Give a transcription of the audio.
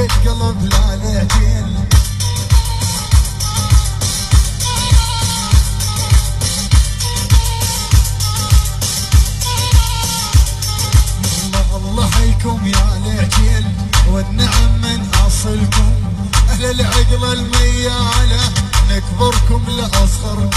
القلب لا لهجين الله حيكم يا لهجين والنعم من اصلكم أهل العقل الميالة نكبركم لاصغركم